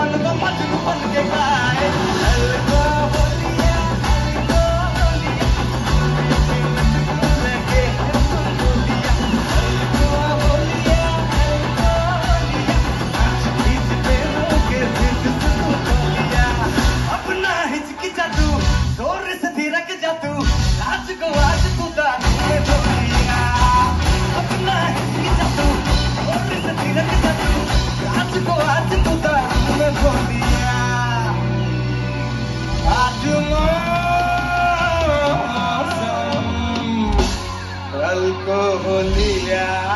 मन को के पास Ya.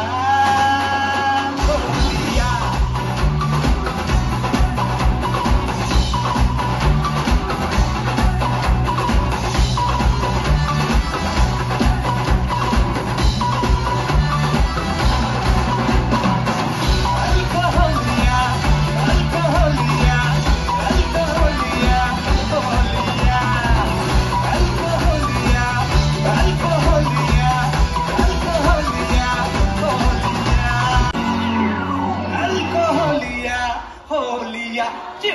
吼哩呀就是